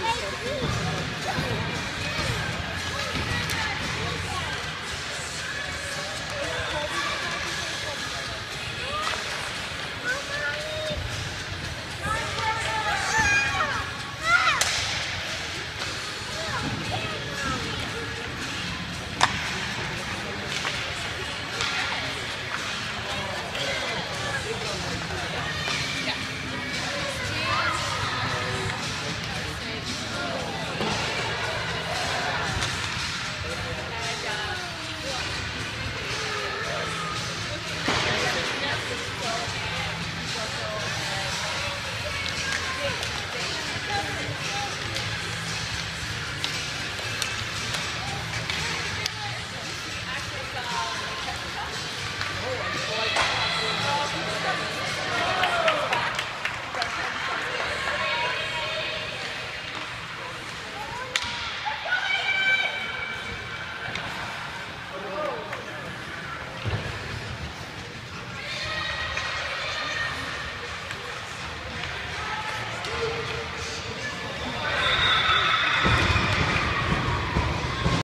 Ei,